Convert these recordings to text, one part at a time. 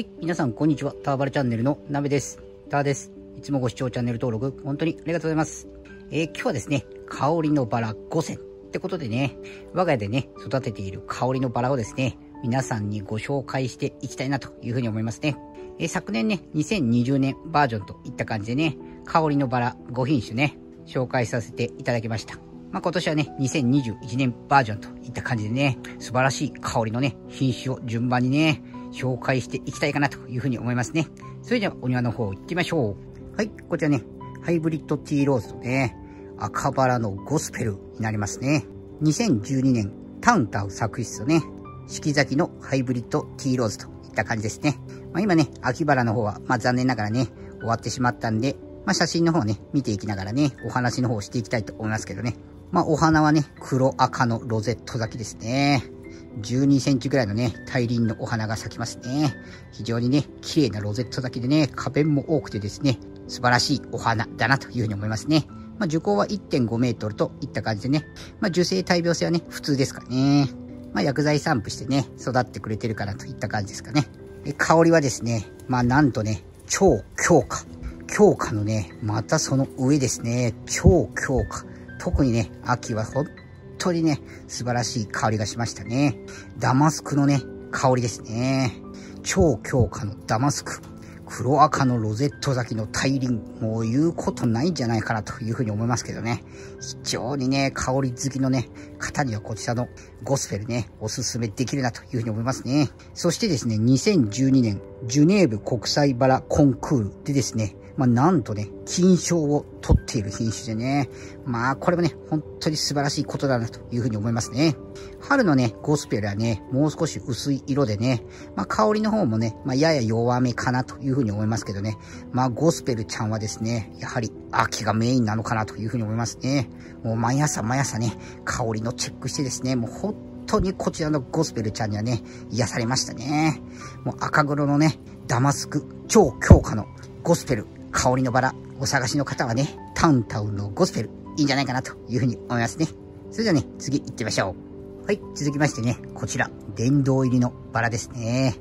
はい、皆さんこんにちは。ターバルチャンネルのなべです。ターです。いつもご視聴チャンネル登録、本当にありがとうございます。えー、今日はですね、香りのバラ5選ってことでね、我が家でね、育てている香りのバラをですね、皆さんにご紹介していきたいなというふうに思いますね。えー、昨年ね、2020年バージョンといった感じでね、香りのバラ5品種ね、紹介させていただきました。まあ、今年はね、2021年バージョンといった感じでね、素晴らしい香りのね、品種を順番にね、紹介していきたいかなというふうに思いますね。それではお庭の方行ってみましょう。はい、こちらね、ハイブリッドティーローズとね、赤バラのゴスペルになりますね。2012年、タウンタウ作室とね、四季咲きのハイブリッドティーローズといった感じですね。まあ、今ね、秋バラの方は、まあ、残念ながらね、終わってしまったんで、まあ、写真の方ね、見ていきながらね、お話の方をしていきたいと思いますけどね。まあ、お花はね、黒赤のロゼット咲きですね。12センチぐらいのね、大輪のお花が咲きますね。非常にね、綺麗なロゼット咲きでね、花弁も多くてですね、素晴らしいお花だなというふうに思いますね。まあ、樹高は1.5メートルといった感じでね、まあ、樹勢大病性はね、普通ですからね。まあ、薬剤散布してね、育ってくれてるかなといった感じですかね。香りはですね、まあ、なんとね、超強化。強化のね、またその上ですね、超強化。特にね、秋は本当にね、素晴らしい香りがしましたね。ダマスクのね、香りですね。超強化のダマスク。黒赤のロゼット咲きの大輪。もう言うことないんじゃないかなというふうに思いますけどね。非常にね、香り好きのね、方にはこちらのゴスペルね、おすすめできるなというふうに思いますね。そしてですね、2012年、ジュネーブ国際バラコンクールでですね、まあ、なんとね、金賞を取っている品種でね、まあ、これもね、本当に素晴らしいことだなというふうに思いますね。春のね、ゴスペルはね、もう少し薄い色でね、まあ、香りの方もね、まあ、やや弱めかなというふうに思いますけどね、まあ、ゴスペルちゃんはですね、やはり秋がメインなのかなというふうに思いますね。もう毎朝毎朝ね、香りのチェックしてですね、もう本当にこちらのゴスペルちゃんにはね、癒されましたね。もう赤黒のね、ダマスク超強化のゴスペル香りのバラお探しの方はね、タウンタウンのゴスペル、いいんじゃないかなというふうに思いますね。それではね、次行ってみましょう。はい、続きましてね、こちら、殿堂入りのバラですね。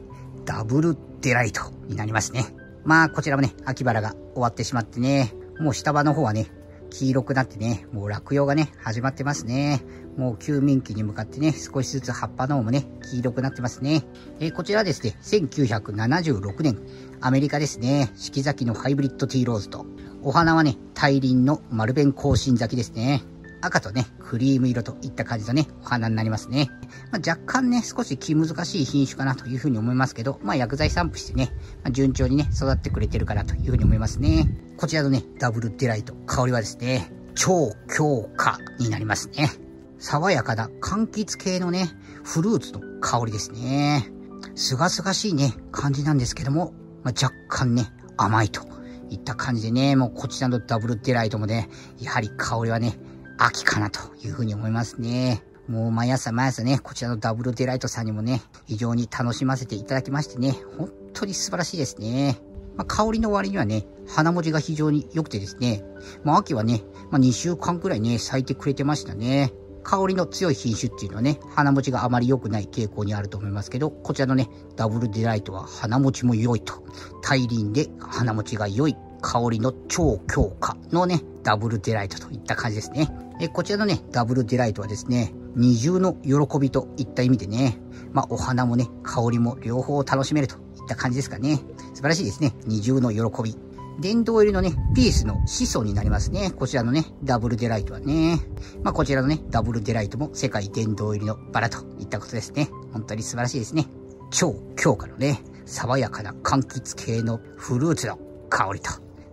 ダブルデライトになりますね。まあ、こちらもね、秋バラが終わってしまってね、もう下場の方はね、黄色くなってね、もう落葉がね、始まってますね。もう休眠期に向かってね、少しずつ葉っぱの方もね、黄色くなってますね。えー、こちらですね、1976年、アメリカですね、四季咲きのハイブリッドティーローズと、お花はね、大輪の丸弁更新咲きですね。赤とね、クリーム色といった感じのね、お花になりますね。まあ、若干ね、少し気難しい品種かなというふうに思いますけど、まあ、薬剤散布してね、まあ、順調にね、育ってくれてるかなというふうに思いますね。こちらのね、ダブルデライト、香りはですね、超強化になりますね。爽やかな柑橘系のね、フルーツの香りですね。すがすがしいね、感じなんですけども、まあ、若干ね、甘いといった感じでね、もうこちらのダブルデライトもね、やはり香りはね、秋かなというふうに思いますね。もう毎朝毎朝ね、こちらのダブルデライトさんにもね、非常に楽しませていただきましてね、本当に素晴らしいですね。まあ、香りの割にはね、花文字が非常に良くてですね、まあ、秋はね、まあ、2週間くらいね、咲いてくれてましたね。香りの強い品種っていうのはね、花持ちがあまり良くない傾向にあると思いますけど、こちらのね、ダブルデライトは花持ちも良いと。大輪で花持ちが良い香りの超強化のね、ダブルデライトといった感じですね。えこちらのね、ダブルデライトはですね、二重の喜びといった意味でね、まあ、お花もね、香りも両方楽しめるといった感じですかね。素晴らしいですね。二重の喜び。電動入りのね、ピースの子孫になりますね。こちらのね、ダブルデライトはね。まあ、こちらのね、ダブルデライトも世界電動入りのバラといったことですね。本当に素晴らしいですね。超強化のね、爽やかな柑橘系のフルーツの香りと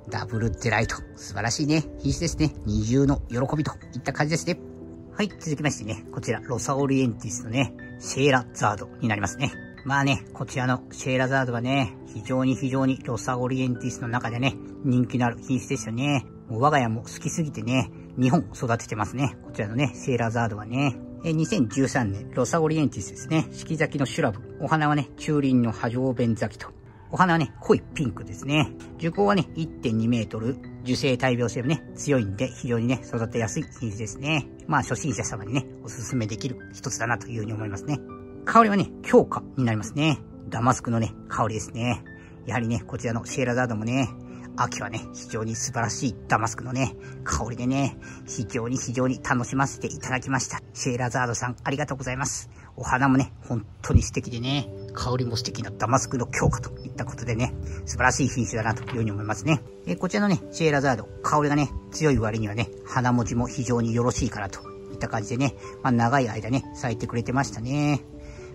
ダブルデライト。素晴らしいね。品種ですね。二重の喜びといった感じですね。はい、続きましてね、こちら、ロサオリエンティスのね、シェーラザードになりますね。まあね、こちらのシェーラザードはね、非常に非常にロサオリエンティスの中でね、人気のある品種ですよね。もう我が家も好きすぎてね、2本育ててますね。こちらのね、シェーラザードはね。え2013年、ロサオリエンティスですね。四季咲きのシュラブ。お花はね、中輪の波状弁咲きとお花はね、濃いピンクですね。樹高はね、1.2メートル。樹勢大病性もね、強いんで、非常にね、育てやすい品種ですね。まあ、初心者様にね、おすすめできる一つだなというふうに思いますね。香りはね、強化になりますね。ダマスクのね、香りですね。やはりね、こちらのシェーラザードもね、秋はね、非常に素晴らしいダマスクのね、香りでね、非常に非常に楽しませていただきました。シェーラザードさん、ありがとうございます。お花もね、本当に素敵でね、香りも素敵なダマスクの強化といったことでね、素晴らしい品種だなというふうに思いますね。えこちらのね、シェーラザード、香りがね、強い割にはね、花持ちも非常によろしいかなといった感じでね、まあ長い間ね、咲いてくれてましたね。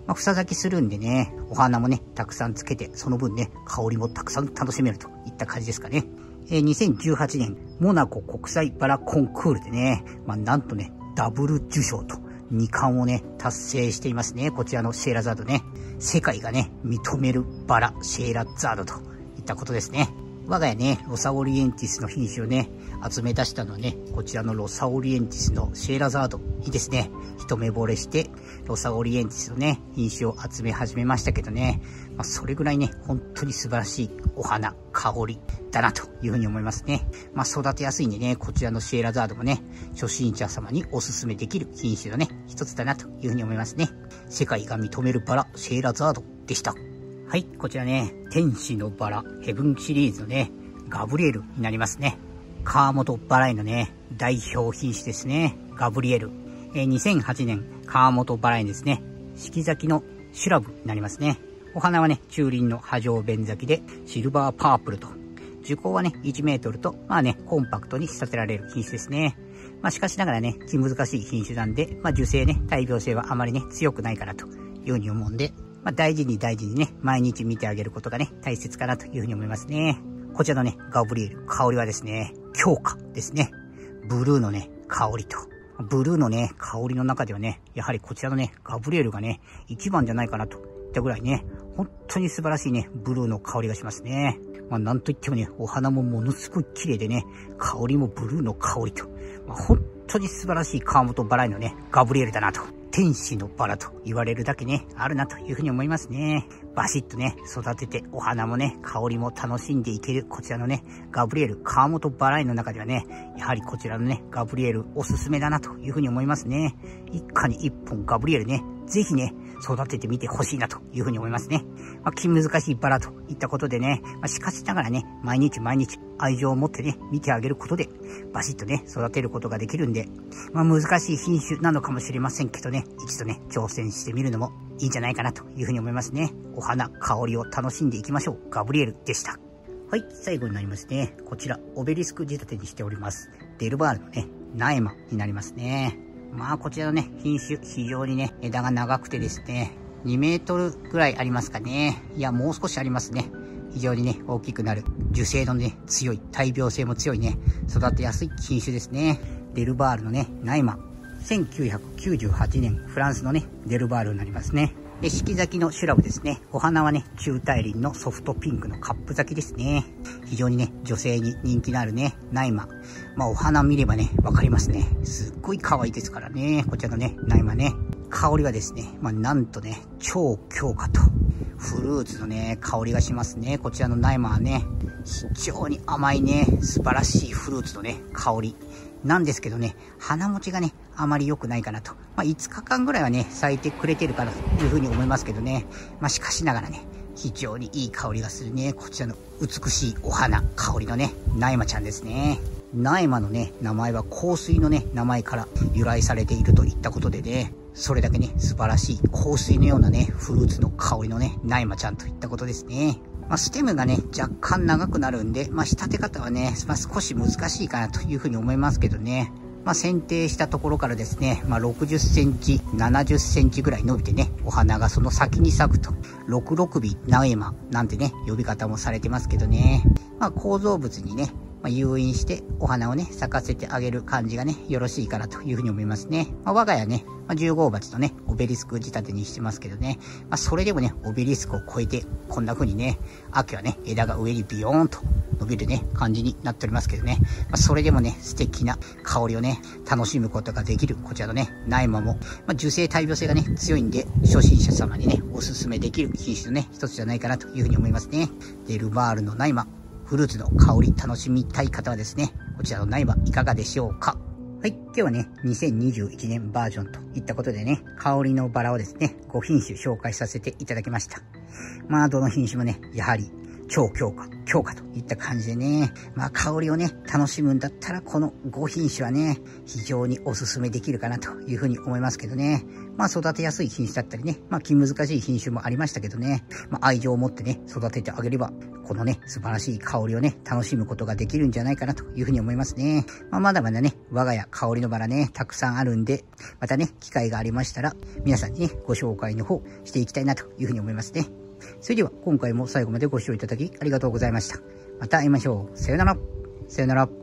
まあ、房咲きするんでね、お花もね、たくさんつけて、その分ね、香りもたくさん楽しめるといった感じですかね。えー、2018年、モナコ国際バラコンクールでね、まあ、なんとね、ダブル受賞と、2冠をね、達成していますね。こちらのシェーラザードね。世界がね、認めるバラ、シェーラザードといったことですね。我が家ね、ロサオリエンティスの品種をね、集め出したのはね、こちらのロサオリエンティスのシェーラザードいいですね。一目惚れして、ロサオリエンティスのね、品種を集め始めましたけどね、まあ、それぐらいね、本当に素晴らしいお花、香りだなというふうに思いますね。まあ、育てやすいんでね、こちらのシェーラザードもね、初心者様におすすめできる品種のね、一つだなというふうに思いますね。世界が認めるバラ、シェーラザードでした。はい、こちらね、天使のバラ、ヘブンシリーズのね、ガブリエルになりますね。川本バライのね、代表品種ですね。ガブリエル。え、2008年、川本バラインですね。四季咲きのシュラブになりますね。お花はね、中輪の波状弁咲きで、シルバーパープルと。樹高はね、1メートルと、まあね、コンパクトに仕立てられる品種ですね。まあしかしながらね、気難しい品種なんで、まあ樹勢ね、大病性はあまりね、強くないかなというふうに思うんで、まあ、大事に大事にね、毎日見てあげることがね、大切かなというふうに思いますね。こちらのね、ガブリエル、香りはですね、強化ですね。ブルーのね、香りと。ブルーのね、香りの中ではね、やはりこちらのね、ガブリエルがね、一番じゃないかなといったぐらいね、本当に素晴らしいね、ブルーの香りがしますね。まあ、なんといってもね、お花もものすごい綺麗でね、香りもブルーの香りと。まあ、本当に素晴らしい川本バライのね、ガブリエルだなと天使のバラと言われるだけね、あるなというふうに思いますね。バシッとね、育ててお花もね、香りも楽しんでいけるこちらのね、ガブリエル、川本バラ園の中ではね、やはりこちらのね、ガブリエルおすすめだなというふうに思いますね。一家に一本ガブリエルね、ぜひね、育ててみてほしいなというふうに思いますね。まあ、気難しいバラといったことでね、まあ、しかしながらね、毎日毎日愛情を持ってね、見てあげることで、バシッとね、育てることができるんで、まあ、難しい品種なのかもしれませんけどね、一度ね、挑戦してみるのもいいんじゃないかなというふうに思いますね。お花、香りを楽しんでいきましょう。ガブリエルでした。はい、最後になりますね。こちら、オベリスク仕立てにしております。デルバールのね、ナエマになりますね。まあこちらのね、品種、非常にね、枝が長くてですね、2メートルぐらいありますかね。いや、もう少しありますね。非常にね、大きくなる。樹勢のね、強い、大病性も強いね、育てやすい品種ですね。デルバールのね、ナイマ。1998年、フランスのね、デルバールになりますね。で、四季咲きのシュラブですね。お花はね、中大輪のソフトピンクのカップ咲きですね。非常にね、女性に人気のあるね、ナイマ。まあ、お花見ればね、わかりますね。すっごい可愛いですからね。こちらのね、ナイマね。香りはですね、まあ、なんとね、超強化と、フルーツのね、香りがしますね。こちらのナイマはね、非常に甘いね、素晴らしいフルーツのね、香り。なんですけどね、花持ちがね、あまり良くないかなと。まあ、5日間ぐらいはね、咲いてくれてるかなというふうに思いますけどね。まあ、しかしながらね、非常にいい香りがするね。こちらの美しいお花、香りのね、ナイマちゃんですね。ナイマのね、名前は香水のね、名前から由来されているといったことでね、それだけね、素晴らしい香水のようなね、フルーツの香りのね、ナイマちゃんといったことですね。まあ、ステムがね、若干長くなるんで、まあ、仕立て方はね、まあ、少し難しいかなというふうに思いますけどね。まあ、剪定したところからですね、まあ、60センチ、70センチぐらい伸びてね、お花がその先に咲くと、六六尾ナエマなんてね、呼び方もされてますけどね。まあ、構造物にね、まあ、誘引してお花をね、咲かせてあげる感じがね、よろしいかなというふうに思いますね。まあ、我が家ね、まあ、10号鉢とね、オベリスク仕立てにしてますけどね、まあ、それでもね、オベリスクを超えて、こんな風にね、秋はね、枝が上にビヨーンと伸びるね、感じになっておりますけどね、まあ、それでもね、素敵な香りをね、楽しむことができる、こちらのね、ナイマも、まあ、受精大病性がね、強いんで、初心者様にね、おすすめできる品種のね、一つじゃないかなというふうに思いますね。デルバールのナイマ、フルーツの香り楽しみたい方はですね、こちらの苗はいかがでしょうか？はい。今日はね、2021年バージョンといったことでね、香りのバラをですね、5品種紹介させていただきました。まあ、どの品種もね、やはり、超強化、強化といった感じでね、まあ香りをね、楽しむんだったらこの5品種はね、非常におすすめできるかなというふうに思いますけどね。まあ育てやすい品種だったりね、まあ気難しい品種もありましたけどね、まあ愛情を持ってね、育ててあげれば、このね、素晴らしい香りをね、楽しむことができるんじゃないかなというふうに思いますね。まあまだまだね、我が家香りのバラね、たくさんあるんで、またね、機会がありましたら、皆さんにね、ご紹介の方していきたいなというふうに思いますね。それでは今回も最後までご視聴いただきありがとうございました。また会いましょう。さよなら。さよなら。